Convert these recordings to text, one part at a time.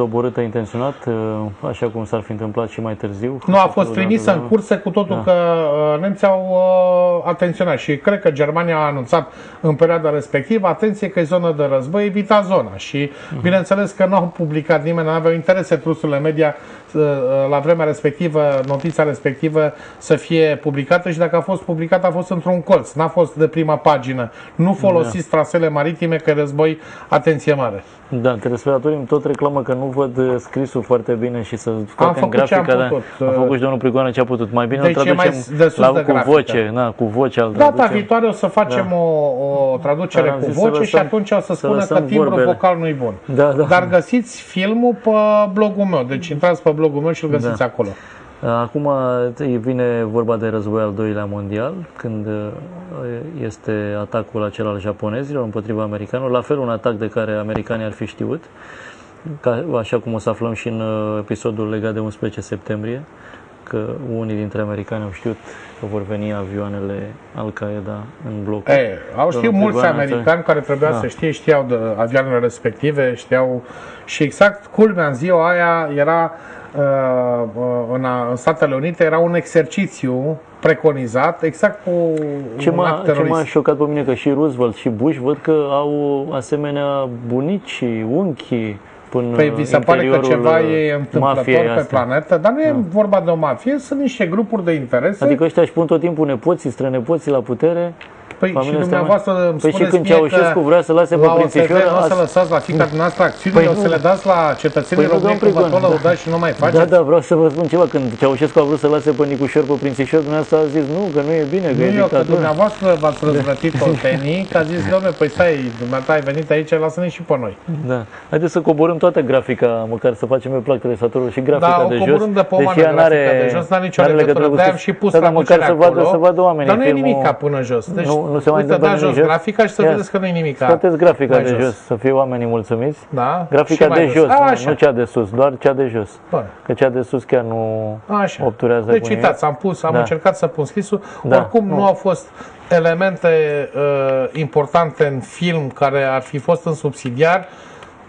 doborâtă intenționat, uh, așa cum s-ar fi întâmplat și mai târziu. Nu a fost trimisă în curse cu totul da. că uh, nemții au uh, atenționat și cred că Germania a anunțat în perioada respectivă, atenție că e zonă de război, evita zona și uh-huh. bineînțeles că nu au publicat nimeni, nu aveau interese trusurile media la vremea respectivă, notița respectivă să fie publicată și dacă a fost publicată a fost într-un colț, n-a fost de prima pagină. Nu folosiți da. trasele maritime că război, atenție mare. Da, telespectatorii tot reclamă că nu văd uh, scrisul foarte bine și să facă în grafica. Ce am, putut. a făcut și domnul Prigoană ce a putut. Mai bine deci îl traducem mai de la, de cu grafică. voce, na, cu voce al Data viitoare o să facem da. o, o traducere cu voce lăsăm, și atunci o să, să spună că timbrul vocal nu-i bun. Da, da. Dar găsiți filmul pe blogul meu. Deci intrați pe blogul meu și îl găsiți da. acolo. Acum vine vorba de război al doilea mondial, când uh, este atacul acela al japonezilor împotriva americanilor, la fel un atac de care americanii ar fi știut, ca, așa cum o să aflăm și în uh, episodul legat de 11 septembrie, că unii dintre americani au știut că vor veni avioanele Al-Qaeda în bloc. Ei, au știut mulți americani care trebuia da. să știe, știau de avioanele respective, știau și exact culmea în ziua aia era Uh, uh, în, în Statele Unite era un exercițiu preconizat exact cu ce m-a, ce m-a șocat pe mine că și Roosevelt și Bush văd că au asemenea bunici, unchi până Păi vi se pare că ceva e întâmplător pe asta. planetă, dar nu e da. vorba de o mafie, sunt niște grupuri de interese. Adică ăștia își pun tot timpul nepoții, strănepoții la putere Păi și dumneavoastră îmi păi și când Ceaușescu vrea să lase pe prințișor... Nu o să lăsați la fiecare dumneavoastră acțiunile, păi o să le dați la cetățenii păi români cum vă tot lăudați și nu mai faceți? Da, da, vreau să vă spun ceva. Când Ceaușescu a vrut să lase pe Nicușor pe prințișor, dumneavoastră a zis nu, că nu e bine, că nu e dictatură. dumneavoastră v-ați răzvrătit oltenii, că a zis, domne, păi stai, dumneavoastră ai venit aici, lasă-ne și pe noi. Da. Haideți să coborâm toată grafica, măcar să facem eu plac telesatorul și grafica da, de jos. Da, de pomană grafica de jos, n-are nicio legătură, de-aia și pus da, măcar să vadă, să vadă oamenii. Dar nu e nimic până jos. Deci, nu, nu se mai întâmplă jos grafica și să vedeți că nu e nimic. Scoateți grafica de jos. jos, să fie oamenii mulțumiți. Da? Grafica de jos, A, nu, nu cea de sus, doar cea de jos. Bun. Că cea de sus chiar nu așa. obturează Deci uitați, am pus, am da. încercat să pun scrisul. Da. Oricum nu. nu au fost elemente uh, importante în film care ar fi fost în subsidiar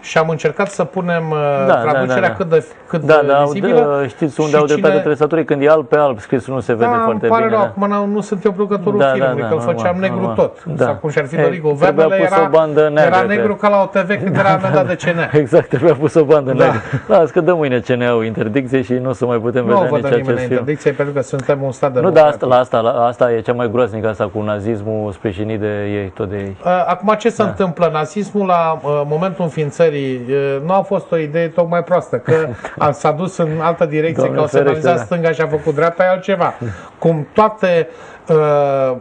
și am încercat să punem uh, da, da, traducerea da, da, da. cât de, cât da, de da, vizibilă. Da, știți unde au dreptate cine... trăsături? Când e alb pe alb scris nu se vede da, foarte pare bine. Rău, da. acum nu, nu sunt eu producătorul da, filmului, da, da, că îl făceam negru normal. tot. Da. Sau cum și-ar fi dorit guvernele, era, o bandă neagră, era negru ca la OTV când da, era amendat de CNA. Exact, trebuie pus o bandă da. neagră. Las că dă mâine CNA-ul interdicție și nu o să mai putem vedea nici acest film. Nu interdicție pentru că suntem un stat de Nu, dar asta, la asta, la asta e cea mai groaznică asta cu nazismul sprijinit de ei, tot de ei. Acum ce se întâmplă? Nazismul la momentul înființării nu a fost o idee tocmai proastă, că s-a dus în altă direcție, Doamne că o să analiza da. stânga și a făcut dreapta, e altceva. Cum toate uh,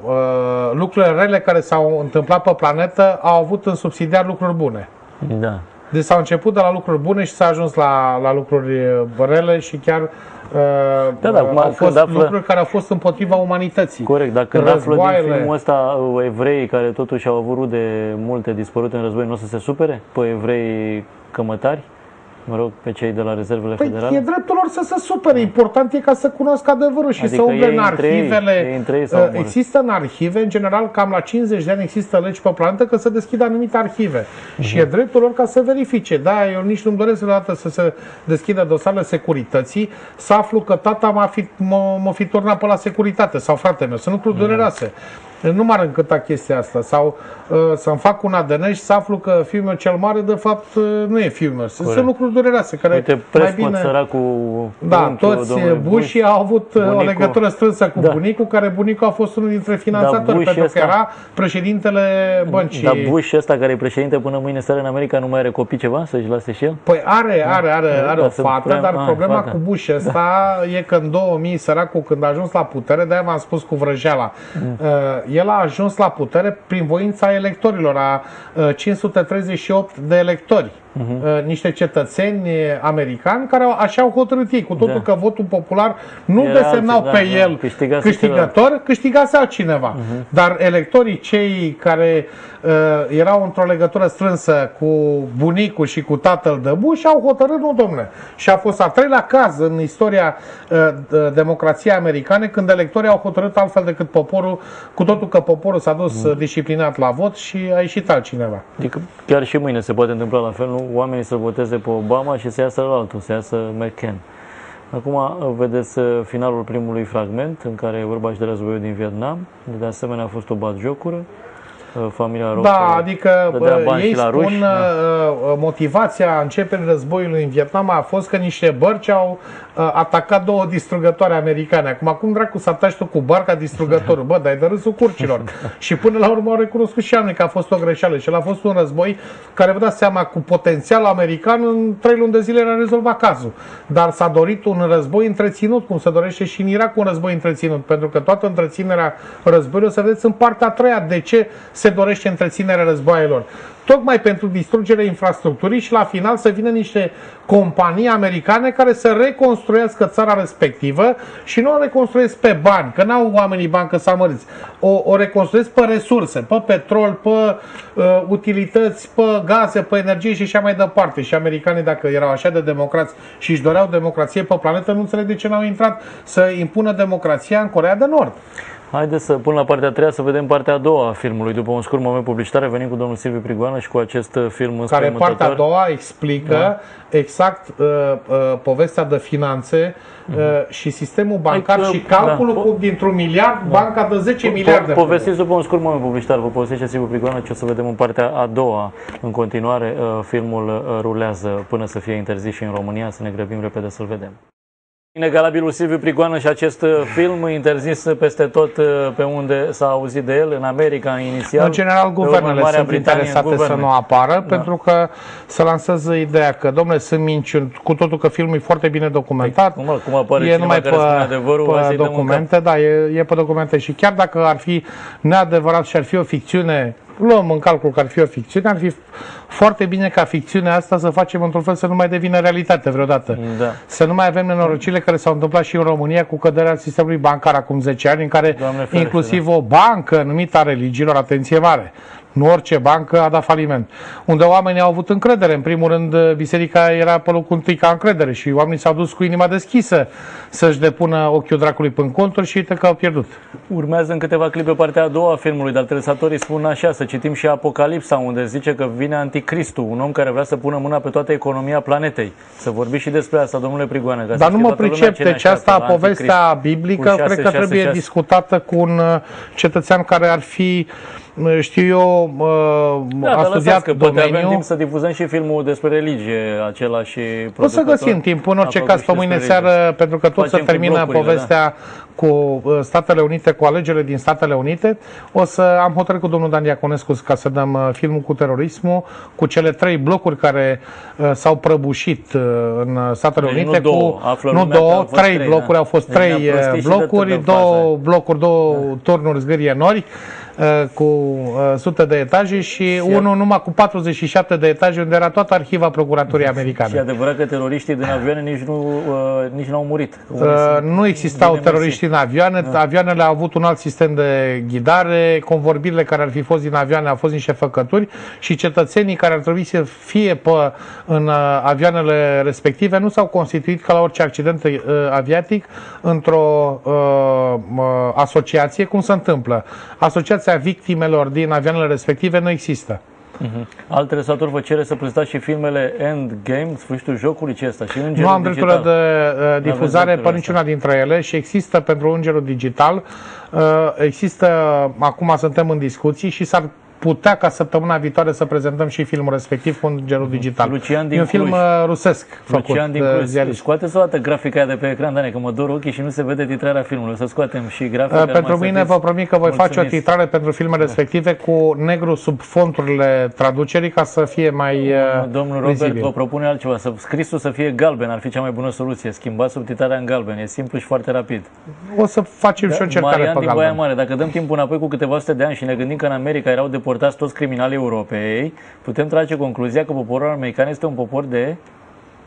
uh, lucrurile rele care s-au întâmplat pe planetă au avut în subsidiar lucruri bune. Da. Deci s-au început de la lucruri bune și s-a ajuns la, la lucruri rele și chiar uh, da, da, au fost află... lucruri care au fost împotriva umanității. Corect, dacă când Războaiele... află din filmul ăsta evrei care totuși au avut rude multe dispărute în război, nu o să se supere pe evrei cămătari? Mă rog, pe cei de la rezervele păi federale? e dreptul lor să se supere. Important e ca să cunoască adevărul și adică să umble în arhivele. Ei, ei uh, există în arhive, în general, cam la 50 de ani există legi pe planetă că să deschidă anumite arhive. Uh-huh. Și e dreptul lor ca să verifice. Da, eu nici nu-mi doresc dată să se deschidă dosarele securității, să aflu că tata m-a fi, m-a fi turnat pe la securitate sau frate meu, să nu lucruri uh-huh. dureroase nu m-ar încânta chestia asta. Sau uh, să-mi fac un ADN și să aflu că fiul meu cel mare, de fapt, uh, nu e fiul meu. Sunt lucruri dureroase. Care Uite, mai bine... săracul Da, toți bușii au avut uh, bunicul. o legătură strânsă cu da. bunicul, care bunicul a fost unul dintre finanțatori, da, pentru ăsta... că era președintele băncii. Dar Bush ăsta, care e președinte până mâine seară în America, nu mai are copii ceva să-și lase și el? Păi are, are, are, da, are da, o fată, dar a, problema fata. cu Bush ăsta da. e că în 2000, săracul, când a ajuns la putere, de-aia v-am spus cu vrăjeala, mm. uh, el a ajuns la putere prin voința electorilor, a 538 uh, de electori uh-huh. niște cetățeni americani care așa au hotărât ei, cu totul da. că votul popular nu Era desemnau alții, pe da, el da. câștigase câștigător, celălalt. câștigase altcineva. Uh-huh. Dar electorii cei care uh, erau într-o legătură strânsă cu bunicul și cu tatăl de Bush au hotărât, nu domne. Și a fost al treilea caz în istoria uh, democrației americane când electorii au hotărât altfel decât poporul, cu totul că poporul s-a dus uh-huh. disciplinat la vot și a ieșit altcineva. Adică chiar și mâine se poate întâmpla la fel, nu oamenii să voteze pe Obama și să iasă la altul, să iasă McCain. Acum vedeți finalul primului fragment în care e vorba și de războiul din Vietnam. De asemenea a fost o batjocură. Uh, familia Rocă Da, adică ei spun ruși, uh, da. Uh, motivația începerii războiului în Vietnam a fost că niște bărci au atacat două distrugătoare americane. Acum, cum dracu să ataci tu cu barca distrugătorul? Bă, dar e de râsul curcilor. și până la urmă au recunoscut și oamenii că a fost o greșeală și el a fost un război care, vă dați seama, cu potențial american, în trei luni de zile era rezolvat cazul. Dar s-a dorit un război întreținut, cum se dorește și în Irak un război întreținut, pentru că toată întreținerea războiului, o să vedeți în partea a treia de ce se dorește întreținerea războaielor. Tocmai pentru distrugerea infrastructurii și la final să vină niște companii americane care să reconstruiască țara respectivă și nu o reconstruiesc pe bani, că n-au oamenii bani că să amăriți. O, o reconstruiesc pe resurse, pe petrol, pe uh, utilități, pe gaze, pe energie și așa mai departe. Și americanii, dacă erau așa de democrați și își doreau democrație pe planetă, nu înțeleg de ce n-au intrat să impună democrația în Corea de Nord. Haideți să pun la partea a treia să vedem partea a doua a filmului. După un scurt moment publicitar venim cu domnul Silviu Prigoană și cu acest uh, film Care partea a doua explică da. exact uh, uh, povestea de finanțe uh, uh-huh. și sistemul bancar Hai, și calculul da. cum dintr-un miliard da. banca de 10 po- miliarde. Povestiți după un scurt moment publicitar, vă povestește Silviu Prigoană ce o să vedem în partea a doua. În continuare, uh, filmul uh, rulează până să fie interzis și în România, să ne grăbim repede să-l vedem. Inegalabilul Silviu Prigoană și acest uh, film interzis peste tot uh, pe unde s-a auzit de el, în America inițial. În general, guvernele sunt Britanie, interesate guverne. să nu apară, da. pentru că să lansează ideea că, domnule, sunt minciuni, cu totul că filmul e foarte bine documentat. Păi, cum, cum apare e numai pe, adevărul, pe documente, da, e, e pe documente și chiar dacă ar fi neadevărat și ar fi o ficțiune luăm în calcul că ar fi o ficțiune, ar fi foarte bine ca ficțiunea asta să facem într-un fel să nu mai devină realitate vreodată. Da. Să nu mai avem nenorocile care s-au întâmplat și în România cu căderea sistemului bancar acum 10 ani, în care Doamne inclusiv ferește, da. o bancă numită a religiilor, atenție mare, nu orice bancă a dat faliment. Unde oamenii au avut încredere. În primul rând, biserica era pe locul întâi ca încredere și oamenii s-au dus cu inima deschisă să-și depună ochiul dracului pe conturi și uite că au pierdut. Urmează în câteva clipe partea a doua a filmului, dar tresatorii spun așa, să citim și Apocalipsa, unde zice că vine Anticristul, un om care vrea să pună mâna pe toată economia planetei. Să vorbiți și despre asta, domnule Prigoană. Dar nu mă pricep, deci asta, povestea biblică, 6, cred că 6, trebuie 6. discutată cu un uh, cetățean care ar fi știu eu, da, a studiat că domeniul. avem timp să difuzăm și filmul despre religie, același O să găsim timp, în orice caz, pe mâine seară, pentru că tot să termină povestea da. cu uh, Statele Unite, cu alegerile din Statele Unite. O să am hotărât cu domnul Dan Iaconescu ca să dăm uh, filmul cu terorismul, cu cele trei blocuri care uh, s-au prăbușit uh, în Statele deci Unite. Nu două, cu, nu două trei, trei blocuri, da. au fost deci trei uh, blocuri, două blocuri, două da. turnuri zgârie nori Uh, cu uh, sute de etaje și unul numai cu 47 de etaje unde era toată arhiva procuraturii americane. Și adevărat că teroriștii din avioane nici nu uh, nici n-au murit. Uh, nu existau teroriști în avioane, da. avioanele au avut un alt sistem de ghidare, convorbirile care ar fi fost din avioane au fost niște făcături și cetățenii care ar trebui să fie pe, în uh, avioanele respective nu s-au constituit ca la orice accident uh, aviatic într-o uh, asociație, cum se întâmplă. Asociația declarația victimelor din avioanele respective nu există. Uh-huh. Alt realizator vă cere să prezentați și filmele Endgame, sfârșitul jocului ce ăsta și Îngerul Nu am drepturile de uh, difuzare pe niciuna dintre ele și există pentru Îngerul Digital. Uh, există, acum suntem în discuții și s-ar putea ca săptămâna viitoare să prezentăm și filmul respectiv cu Îngerul mhm. Digital. Lucian din e un film Cluj. Uh, rusesc făcut Lucian din Cluj. Ziarist. Scoateți o dată grafica de pe ecran, Dane, că mă dor ochii și nu se vede titrarea filmului. O să scoatem și grafica. Uh, pentru mine vă promit că voi Mulțumesc. face o titrare pentru filmele respective cu negru sub fonturile traducerii ca să fie mai uh, Domnul Robert vizibil. vă propune altceva, să scrisul să fie galben, ar fi cea mai bună soluție. Schimbați subtitrarea în galben, e simplu și foarte rapid. O să facem da? și o încercare Marian pe galben. Baia Mare, dacă dăm timp înapoi cu câteva sute de ani și ne gândim că în America erau deportați toți criminali al Europei, putem trage concluzia că poporul american este un popor de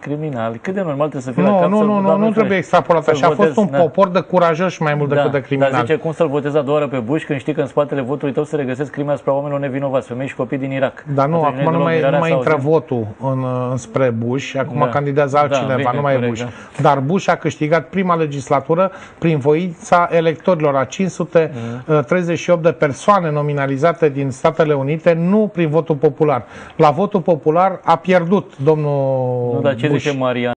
criminali. Cât de normal trebuie să fie nu, la cap Nu, nu, nu, nu trebuie extrapolat așa. A fost un da. popor de curajoși mai mult da, decât de criminali. Dar zice cum să-l votezi a doua oră pe Bush când știi că în spatele votului tău se regăsesc crime asupra oamenilor nevinovați, femei și copii din Irak. Dar nu, Atunci acum nu mai, nu mai intră votul în, spre Bush, acum da. candidează da, altcineva, da, bine, nu mai corect, e Bush. Da. Dar Bush a câștigat prima legislatură prin voința electorilor a 538 de persoane nominalizate din Statele Unite, nu prin votul popular. La votul popular a pierdut domnul Nu, dar ce Bush. zice Marian?